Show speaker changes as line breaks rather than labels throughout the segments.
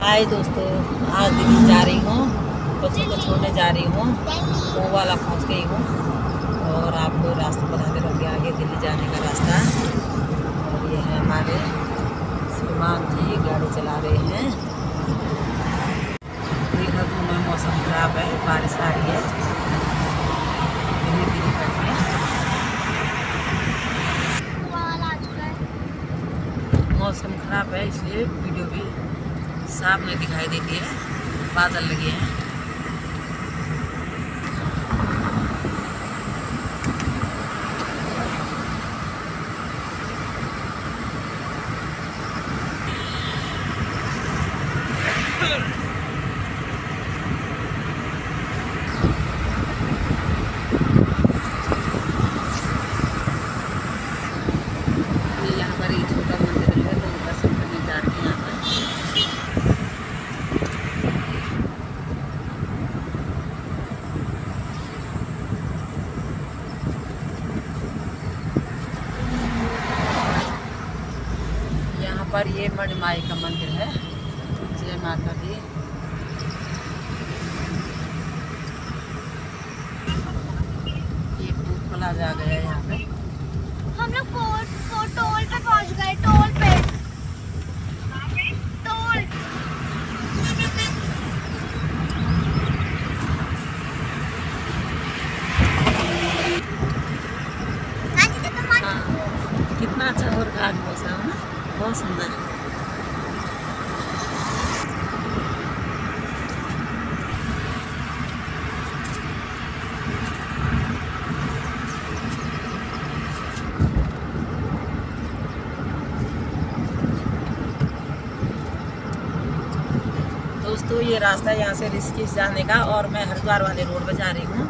हाय दोस्तों, आज दिल्ली जा रही हूँ। बच्चों को छोड़ने जा रही हूँ। वो वाला पहुँच गई हूँ। और आपको रास्ता बताते रहूँगी आगे दिल्ली जाने का रास्ता। और ये है हमारे श्रीमान जी, गाड़ी चला रहे हैं। देहरादून में मौसम खराब है, बारिश आ रही है। मौसम खराब है, इसलिए साफ़ नहीं दिखाई देती है बादल लगे हैं ये यहाँ पर एक छोटा मंदिर है लोग दर्शन करने जा रहे हैं यहाँ पर यहाँ पर ये मणिमाई का मंदिर है। जय माता दी। ये टूट प्लाजा गया है यहाँ पे
हम लोग पोर्ट पोर्ट टोल पे पहुँच गए टोल पे टोल आज तो तुम
हाँ कितना अच्छा हो रहा है आज मौसम ना बहुत सुंदर दोस्तों रास्ता यहाँ से ऋषिकेश जाने का और मैं हरिद्वार वाले रोड पर जा रही हूँ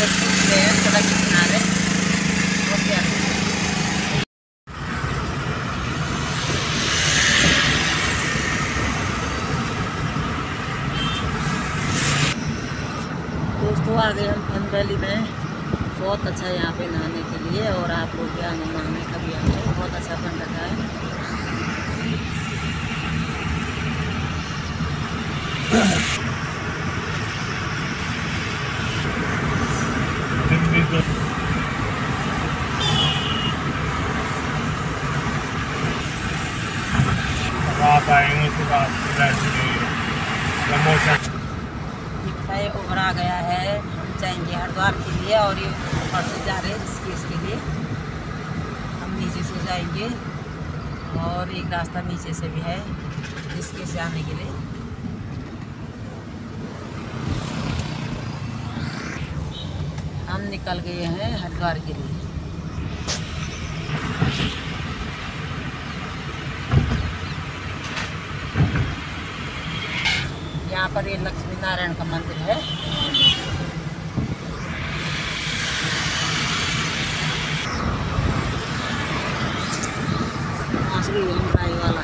देखते हैं सड़क के किनारे और क्या दोस्तों आ गए हम फन वैली में बहुत अच्छा है यहाँ पे नहाने के लिए और आप लोग भी आना नहाने का भी आए बहुत अच्छा बन रखा है
आएँगे तो प्रमोशन।
ओवर आ गया है, हम जाएँगे हरिद्वार के लिए और ये ऊपर से जा रहे हैं ऋषिकेश के लिए। हम नीचे से जाएँगे और एक रास्ता नीचे से भी है ऋषिकेश जाने के लिए। हम निकल गए हैं हरिद्वार के लिए। पर ये लक्ष्मी नारायण का मंदिर है। पहुँच गई हम राई वाला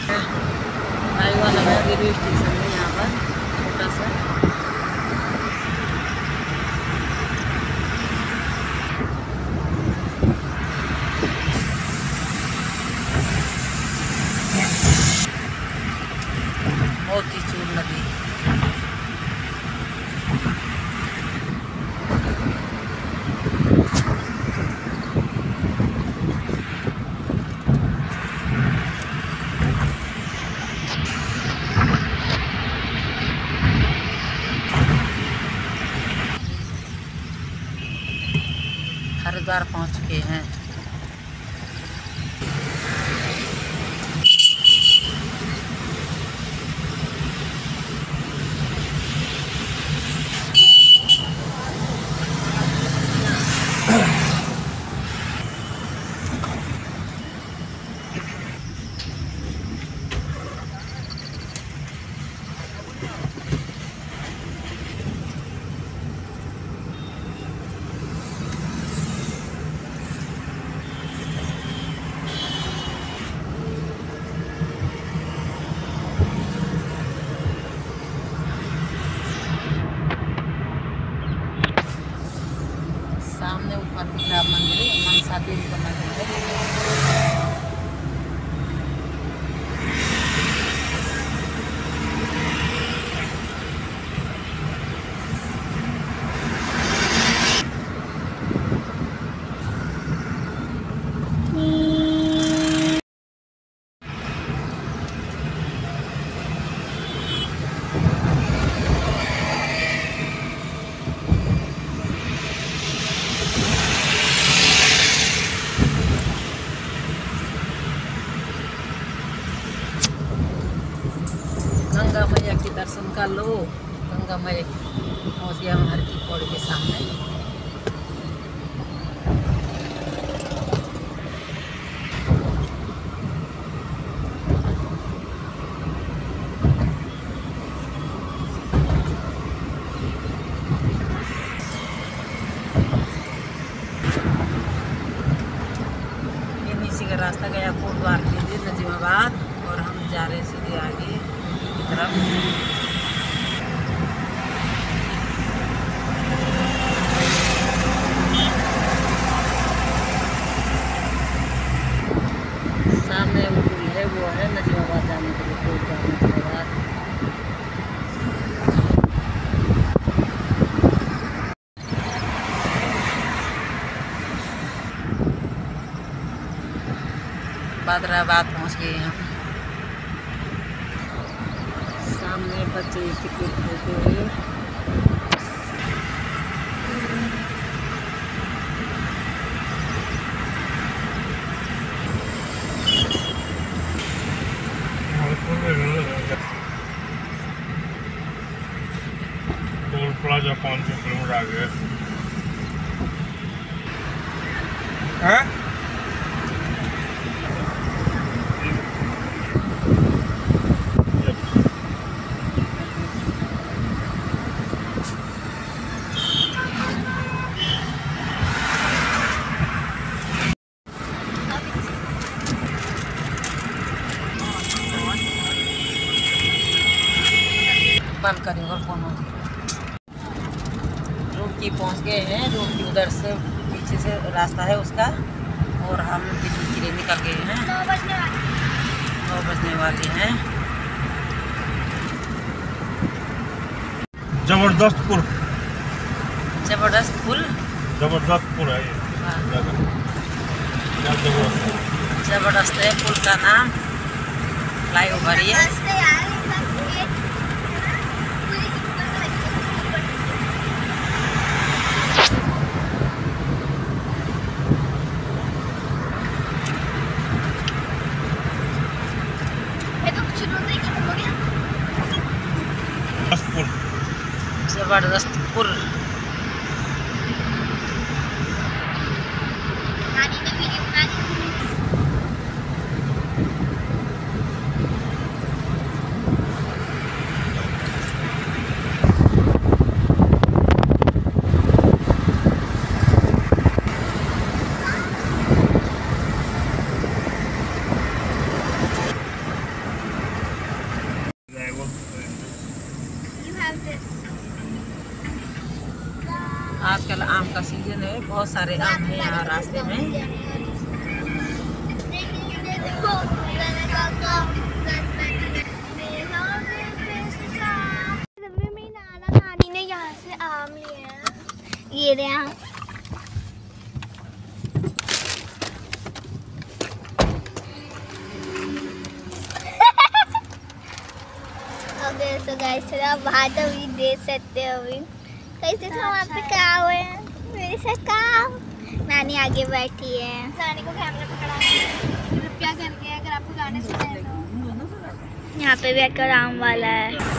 राई वाला है रेलवे स्टेशन है यहाँ पर छोटा सा मोती चूर नदी हरिद्वार पहुँच गंगा मैया पहुँच गया हम हर की पौड़ी के सामने। का रास्ता गया कोट द्वार के लिए, नजीमाबाद, और हम जा रहे हैं सीधे आगे की तरफ़ सामने वो पुल है वो है नजीमाबाद जाने के लिए कोट द्वार नजीमाबाद बादराबाद पहुँच गए हम सामने बच्चे टिकट हुए
टोल प्लाजा पाँच सौ किलोमीटर आ आगे हैं
बंद करें और फ़ोन हो रुड़की पहुँच गए हैं रुड़की उधर से पीछे से रास्ता है उसका और हम बिजली के लिए निकल गए हैं
नौ बजने वाले
नौ बजने वाले हैं ज़बरदस्त पुल।
जबरदस्तपुर है ये।
हाँ,
जगह ज़बरदस्त
ज़बरदस्त है पुल का नाम। फ्लाई ओवर ही है
रास्ते यार एकदम ये पूरी ऊपर ये तो कुछ नहीं खत्म हो गया
जबरदस्तपुर
ज़बरदस्त पुल
नानी ने वीडियो बना दी You have this.
आजकल आम का सीज़न है बहुत सारे आम हैं यहाँ रास्ते में।
नानी ने यहाँ से आम लिए हैं ये रहे आम गाइस बाहर देख सकते हो अभी। कैसे तो वहाँ पे क्या हुए हैं? मेरे साथ काम। नानी आगे बैठी है। नानी को कैमरा पकड़ा। कृपया करके अगर आपको गाने सुने तो। यहाँ पे भी एक आराम वाला है।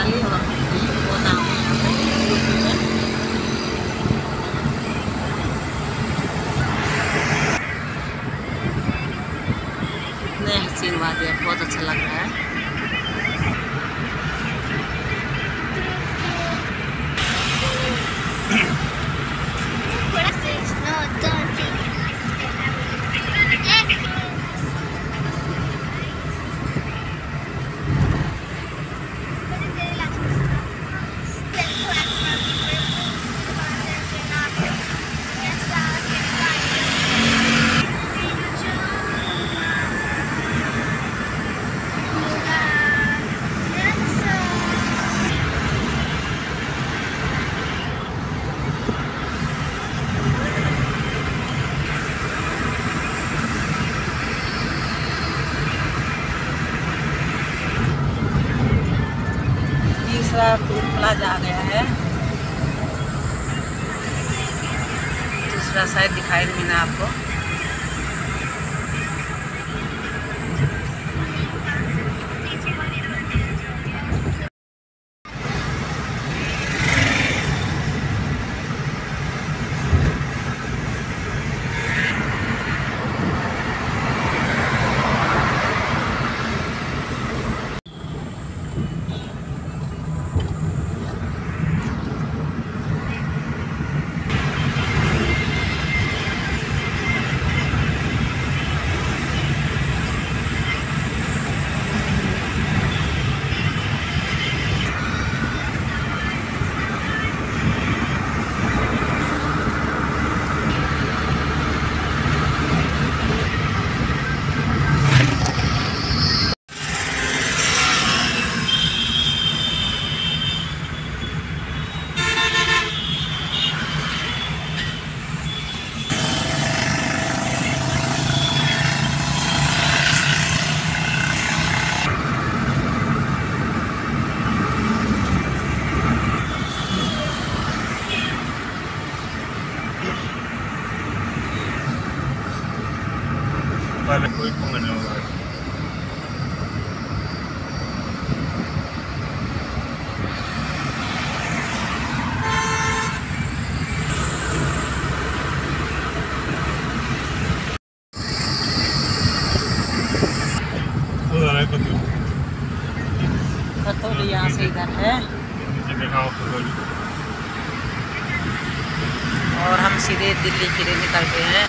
아. दूसरा शायद दिखाई नहीं देना आपको
पहले कोई पंगा नहीं होगा उधर है कभी
खतौली यहाँ से इधर है।
हो कभी
और हम सीधे दिल्ली के लिए निकलते गए हैं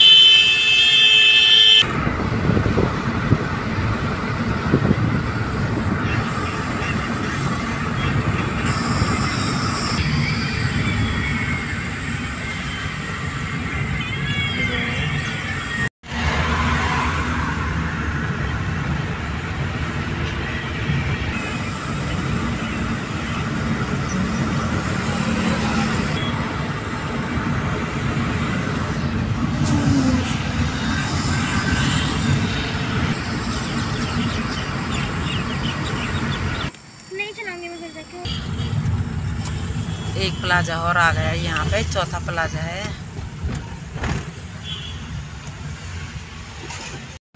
नहीं चलाऊँगी मैं फिर देखे
एक प्लाजा और आ गया यहाँ पे, चौथा प्लाजा है।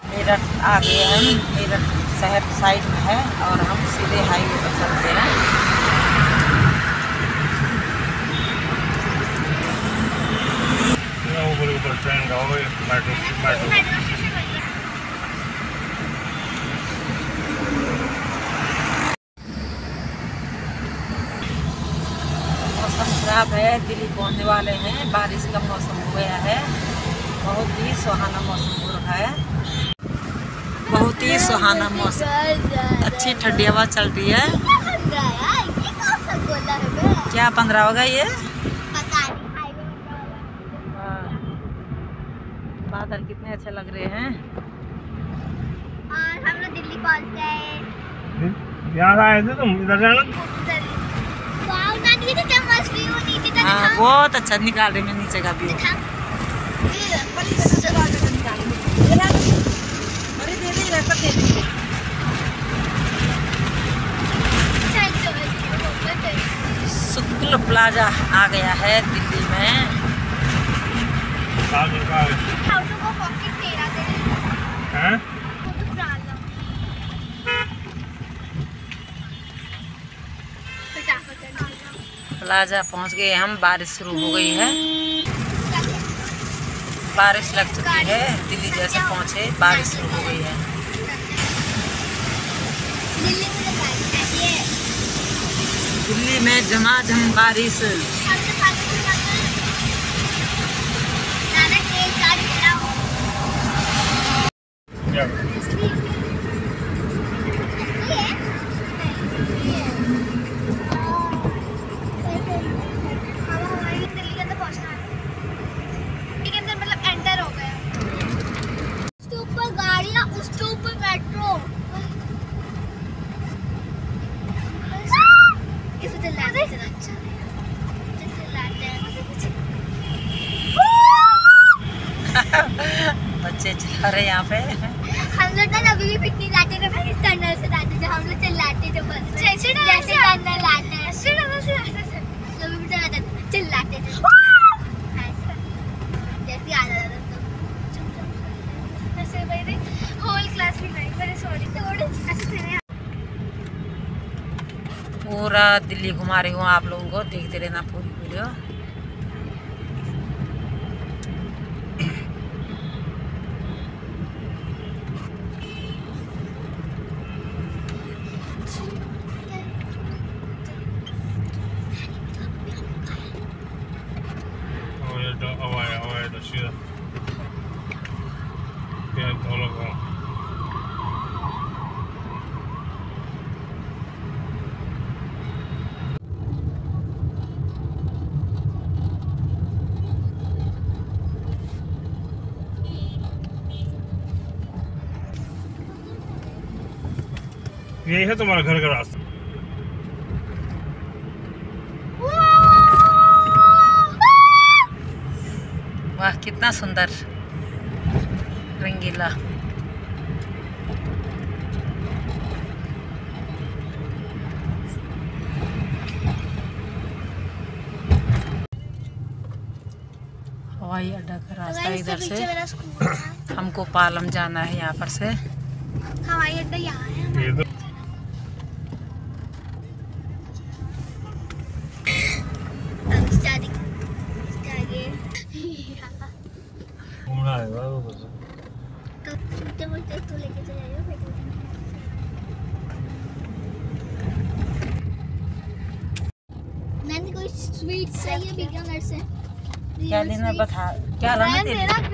मेरठ आ गए हम मेरठ शहर साइड में है और हम सीधे हाईवे पर चलते हैं।
मेट्रो मेट्रो
मेट्रो स्टेशन बन गया
मौसम खराब है दिल्ली पहुँचने वाले हैं। बारिश का मौसम हो गया है। बहुत ही सुहाना मौसम हो रहा है। बहुत ही सुहाना मौसम। अच्छी ठंडी हवा चल रही है। क्या पंद्रह होगा ये? हाँ। बादल कितने अच्छे लग रहे हैं।
और हम लोग दिल्ली पहुँच गए
यहाँ आए थे तुम? इधर जाना।
हाँ बहुत अच्छा निकाल रहे मैं नीचे का व्यू। शुक्ल प्लाजा आ गया है दिल्ली में।
हैं?
प्लाजा पहुँच गए हम, बारिश शुरू हो गई है। बारिश लग चुकी है, दिल्ली जैसे पहुँचे, बारिश शुरू हो गई है।
दिल्ली में
झमाझम बारिश। रहे यहाँ पे?
हम लोग ना अभी भी पिकनिक जाते थे भाई टनल से जाते थे हम लोग चिल्लाते थे बस। जैसे जैसे टनल आते हैं। ऐसे टनल से जाते थे कभी भी जाते थे चिल्लाते थे ऐसे। जैसे आ जाता था ऐसे मेरे होल क्लास में नहीं मेरे सॉरी थोड़े ऐसे थे
पूरा दिल्ली घुमा रही हूँ आप लोगों को देखते रहना पूरी वीडियो।
यही है तुम्हारा घर का रास्ता।
वाह कितना सुंदर। रंगीला। हवाई अड्डा का रास्ता इधर से। हमको पालम जाना है यहाँ पर से।
हवाई अड्डा यहाँ है।
क्या लेना बता क्या लाना तेरे